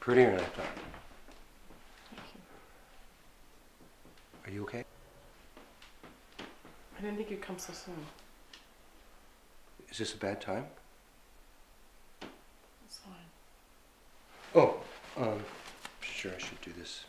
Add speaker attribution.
Speaker 1: Prettier than I thought.
Speaker 2: You.
Speaker 1: Are you okay?
Speaker 2: I didn't think you'd come so soon.
Speaker 1: Is this a bad time?
Speaker 2: It's fine.
Speaker 1: Oh, um, sure, I should do this.